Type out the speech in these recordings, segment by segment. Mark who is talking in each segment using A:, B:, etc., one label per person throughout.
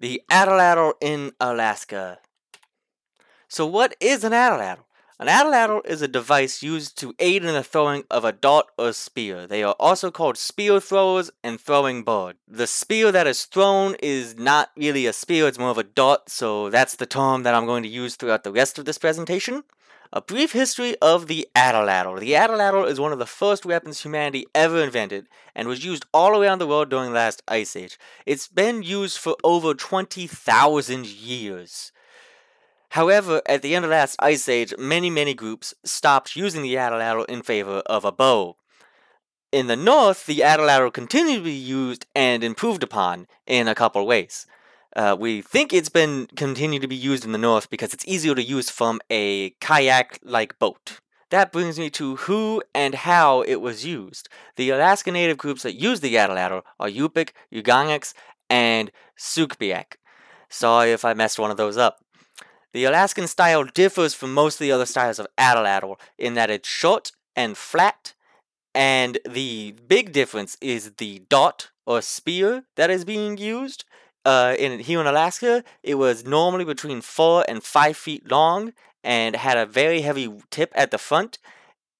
A: The atlatl in Alaska. So, what is an atlatl? An atlatl is a device used to aid in the throwing of a dart or spear. They are also called spear throwers and throwing board. The spear that is thrown is not really a spear, it's more of a dart, so that's the term that I'm going to use throughout the rest of this presentation. A brief history of the atlatl. The atlatl is one of the first weapons humanity ever invented and was used all around the world during the last ice age. It's been used for over 20,000 years. However, at the end of the last ice age, many, many groups stopped using the atlatl in favor of a bow. In the north, the atlatl continued to be used and improved upon in a couple ways. Uh, we think it's been continued to be used in the north because it's easier to use from a kayak-like boat. That brings me to who and how it was used. The Alaska Native groups that use the atlatl are Yupik, Unangax, and Sugpiaq. Sorry if I messed one of those up. The Alaskan style differs from most of the other styles of atlatl in that it's short and flat, and the big difference is the dot or spear that is being used. Uh, in here in Alaska, it was normally between four and five feet long and had a very heavy tip at the front.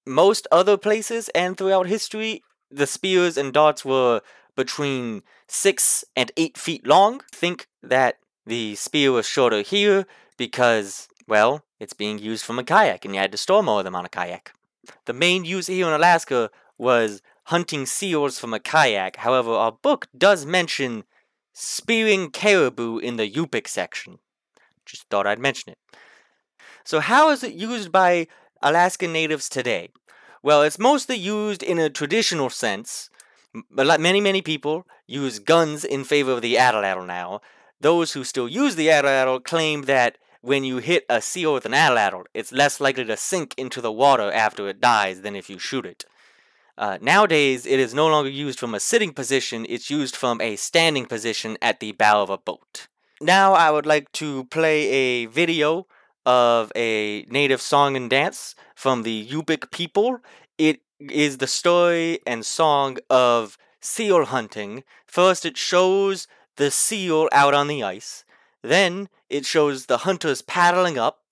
A: Most other places and throughout history, the spears and darts were between six and eight feet long. Think that the spear was shorter here because, well, it's being used from a kayak and you had to store more of them on a kayak. The main use here in Alaska was hunting seals from a kayak. However, our book does mention spearing caribou in the Yupik section. Just thought I'd mention it. So, how is it used by Alaskan natives today? Well, it's mostly used in a traditional sense. Many, many people use guns in favor of the atlatl now. Those who still use the atlatl claim that when you hit a seal with an atlatl, it's less likely to sink into the water after it dies than if you shoot it. Uh, nowadays, it is no longer used from a sitting position, it's used from a standing position at the bow of a boat. Now, I would like to play a video of a native song and dance from the Yupik people. It is the story and song of seal hunting. First, it shows the seal out on the ice. Then it shows the hunters paddling up.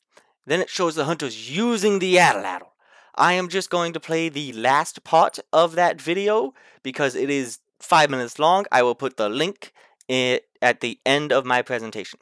A: Then it shows the hunters using the atlatl. I am just going to play the last part of that video because it is five minutes long. I will put the link at the end of my presentation.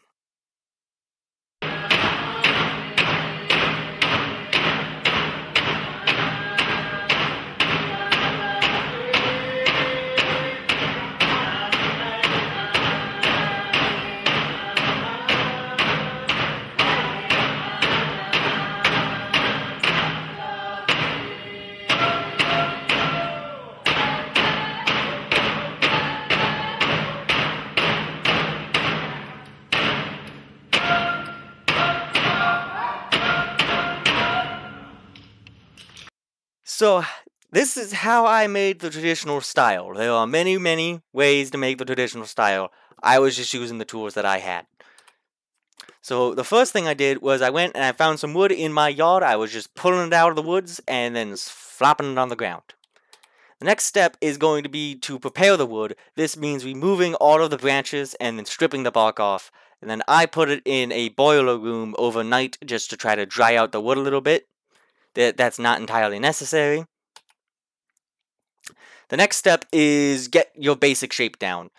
A: So, this is how I made the traditional style. There are many, many ways to make the traditional style. I was just using the tools that I had. So, the first thing I did was I went and I found some wood in my yard. I was just pulling it out of the woods and then flopping it on the ground. The next step is going to be to prepare the wood. This means removing all of the branches and then stripping the bark off. And then I put it in a boiler room overnight just to try to dry out the wood a little bit that that's not entirely necessary. The next step is get your basic shape down.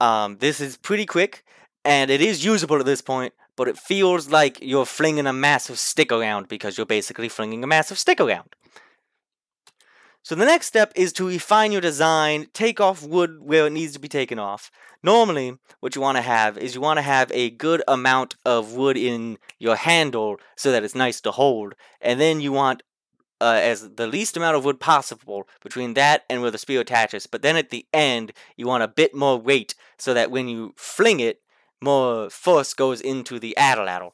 A: Um, this is pretty quick, and it is usable at this point, but it feels like you're flinging a massive stick around because you're basically flinging a massive stick around. So the next step is to refine your design, take off wood where it needs to be taken off. Normally, what you want to have is you want to have a good amount of wood in your handle so that it's nice to hold, and then you want uh, as the least amount of wood possible between that and where the spear attaches. But then at the end, you want a bit more weight so that when you fling it, more force goes into the atlatl.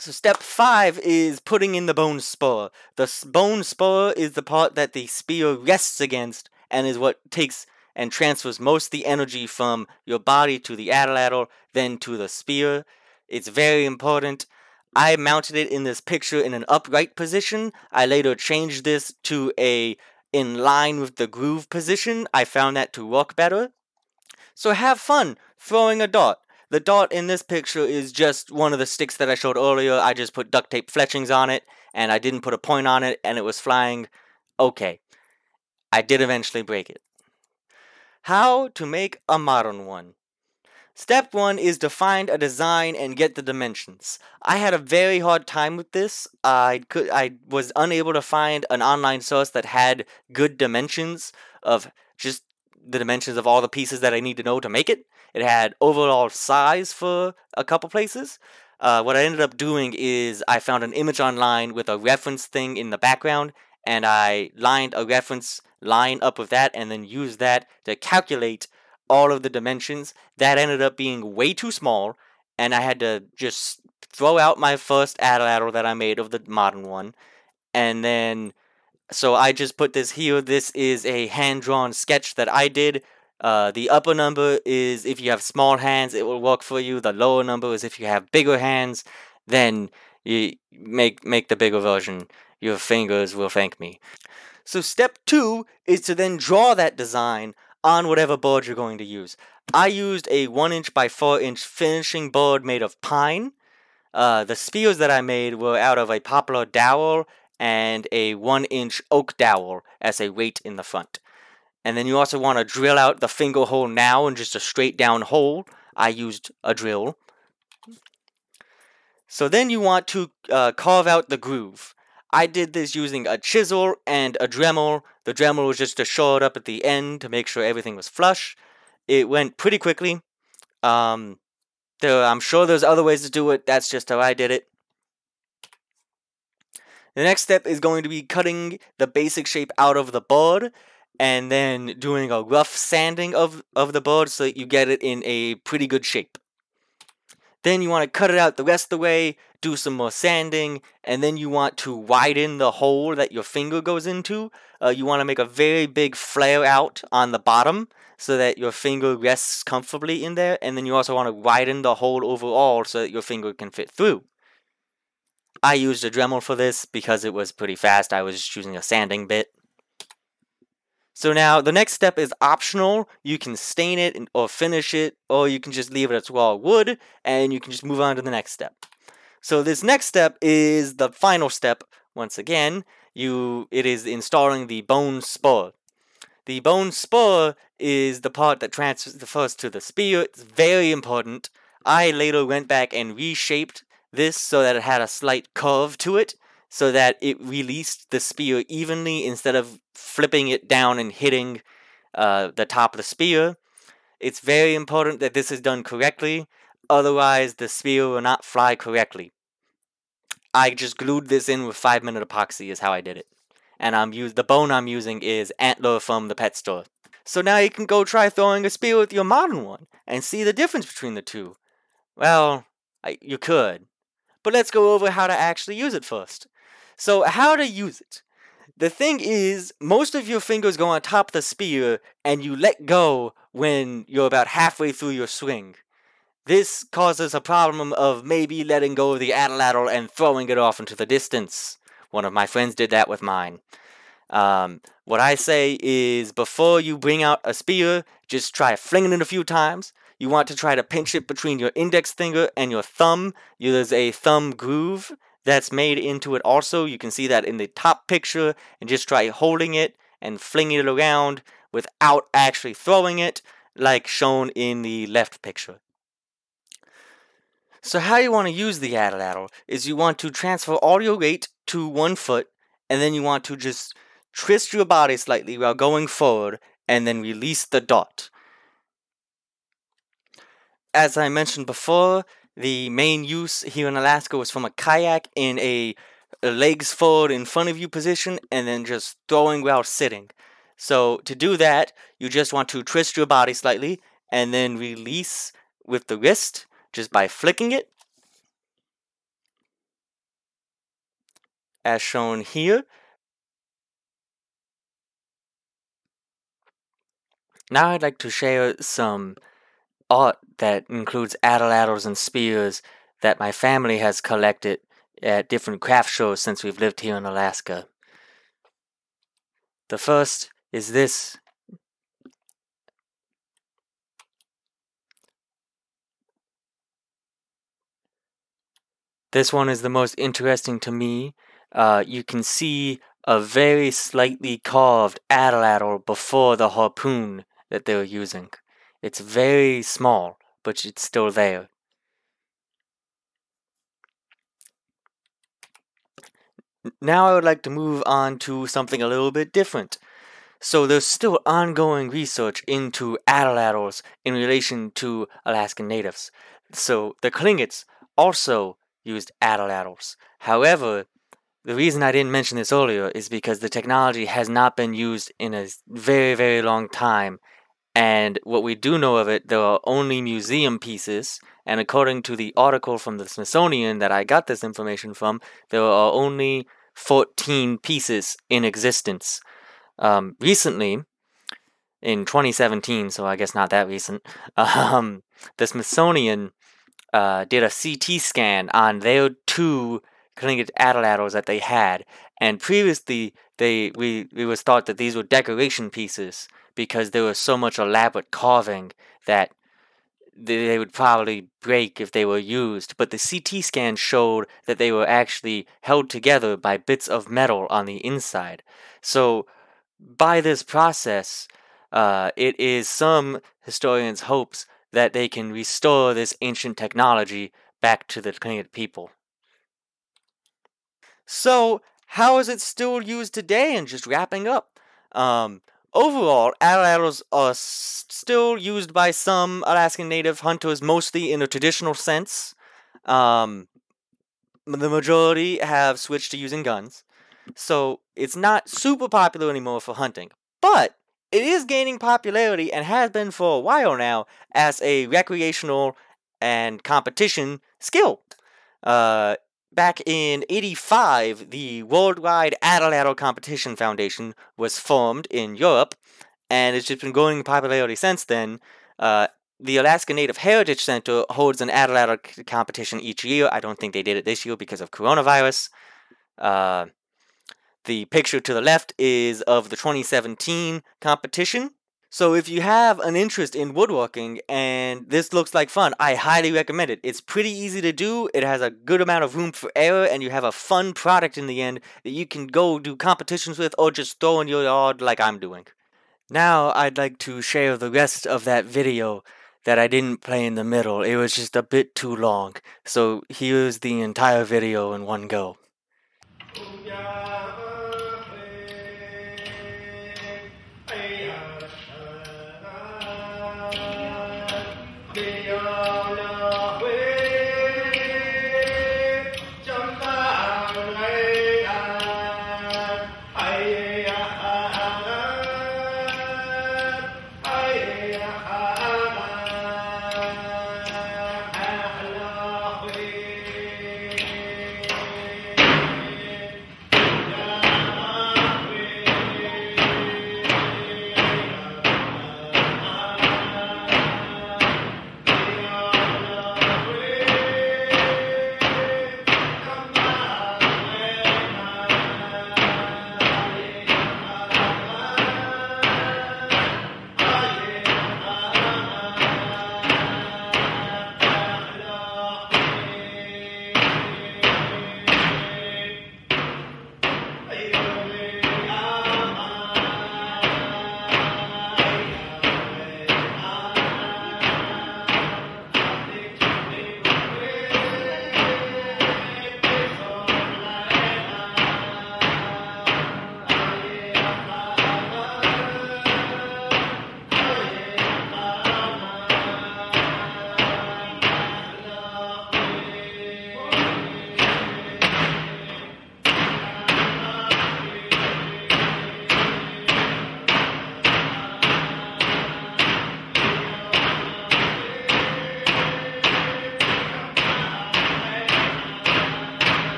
A: So step five is putting in the bone spur. The bone spur is the part that the spear rests against and is what takes and transfers most of the energy from your body to the atlatl, then to the spear. It's very important. I mounted it in this picture in an upright position. I later changed this to a in line with the groove position. I found that to work better. So have fun throwing a dart. The dot in this picture is just one of the sticks that I showed earlier. I just put duct tape fletchings on it, and I didn't put a point on it, and it was flying okay. I did eventually break it. How to make a modern one. Step one is to find a design and get the dimensions. I had a very hard time with this. I could I was unable to find an online source that had good dimensions of just the dimensions of all the pieces that I need to know to make it. It had overall size for a couple places. Uh, what I ended up doing is I found an image online with a reference thing in the background, and I lined a reference line up with that, and then used that to calculate all of the dimensions. That ended up being way too small, and I had to just throw out my first Atlatl that I made of the modern one, and then so I just put this here. This is a hand drawn sketch that I did. Uh, the upper number is if you have small hands, it will work for you. The lower number is if you have bigger hands, then you make make the bigger version. Your fingers will thank me. So step two is to then draw that design on whatever board you're going to use. I used a 1 inch by 4 inch finishing board made of pine. Uh, the spears that I made were out of a poplar dowel and a 1 inch oak dowel as a weight in the front. And then you also want to drill out the finger hole now in just a straight down hole. I used a drill. So then you want to uh, carve out the groove. I did this using a chisel and a Dremel. The Dremel was just to show it up at the end to make sure everything was flush. It went pretty quickly. Um, there, I'm sure there's other ways to do it. That's just how I did it. The next step is going to be cutting the basic shape out of the board and then doing a rough sanding of, of the board so that you get it in a pretty good shape. Then you want to cut it out the rest of the way, do some more sanding, and then you want to widen the hole that your finger goes into. Uh, you want to make a very big flare out on the bottom so that your finger rests comfortably in there, and then you also want to widen the hole overall so that your finger can fit through. I used a Dremel for this because it was pretty fast. I was just using a sanding bit. So now the next step is optional. You can stain it or finish it, or you can just leave it as raw wood, and you can just move on to the next step. So this next step is the final step. Once again, you it is installing the bone spur. The bone spur is the part that transfers to the spear. It's very important. I later went back and reshaped this so that it had a slight curve to it so that it released the spear evenly instead of flipping it down and hitting uh, the top of the spear. It's very important that this is done correctly, otherwise the spear will not fly correctly. I just glued this in with 5 minute epoxy is how I did it. And I'm use the bone I'm using is antler from the pet store. So now you can go try throwing a spear with your modern one and see the difference between the two. Well, I, you could. But let's go over how to actually use it first. So, how to use it? The thing is, most of your fingers go on top of the spear, and you let go when you're about halfway through your swing. This causes a problem of maybe letting go of the atlatl and throwing it off into the distance. One of my friends did that with mine. Um, what I say is before you bring out a spear, just try flinging it a few times. You want to try to pinch it between your index finger and your thumb. There's a thumb groove that's made into it also. You can see that in the top picture and just try holding it and flinging it around without actually throwing it like shown in the left picture. So how you want to use the atlatl is you want to transfer all your weight to one foot and then you want to just twist your body slightly while going forward and then release the dot. As I mentioned before, the main use here in Alaska was from a kayak in a, legs forward in front of you position and then just throwing while sitting. So to do that, you just want to twist your body slightly and then release with the wrist just by flicking it. As shown here. Now I'd like to share some art that includes atlatls and spears that my family has collected at different craft shows since we've lived here in Alaska. The first is this. This one is the most interesting to me. Uh, you can see a very slightly carved atlatl before the harpoon that they were using. It's very small, but it's still there. Now I would like to move on to something a little bit different. So there's still ongoing research into atlatls in relation to Alaskan natives. So the Tlingits also used atlatls. However, the reason I didn't mention this earlier is because the technology has not been used in a very, very long time. And what we do know of it, there are only museum pieces. And according to the article from the Smithsonian that I got this information from, there are only 14 pieces in existence. Um, recently, in 2017, so I guess not that recent, um, the Smithsonian uh, did a CT scan on their two Tlingit atlatls that they had, and previously they we it was thought that these were decoration pieces because there was so much elaborate carving that they would probably break if they were used, but the CT scan showed that they were actually held together by bits of metal on the inside. So, by this process, uh, it is some historians' hopes that they can restore this ancient technology back to the Tlingit people. So, how is it still used today? And just wrapping up, um, overall, arrows are still used by some Alaskan Native hunters, mostly in a traditional sense. Um, the majority have switched to using guns, so it's not super popular anymore for hunting. But it is gaining popularity and has been for a while now as a recreational and competition skill. Uh, back in 85, the Worldwide Atlatl Competition Foundation was formed in Europe, and it's just been growing in popularity since then. Uh, the Alaska Native Heritage Center holds an Atlatl competition each year. I don't think they did it this year because of coronavirus. Uh, the picture to the left is of the 2017 competition. So if you have an interest in woodworking and this looks like fun, I highly recommend it. It's pretty easy to do. It has a good amount of room for error and you have a fun product in the end that you can go do competitions with or just throw in your yard like I'm doing. Now I'd like to share the rest of that video that I didn't play in the middle. It was just a bit too long. So here's the entire video in one go.
B: Oh, yeah.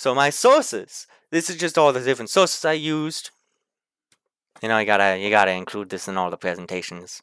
A: So my sources. This is just all the different sources I used. You know, you gotta you gotta include this in all the presentations.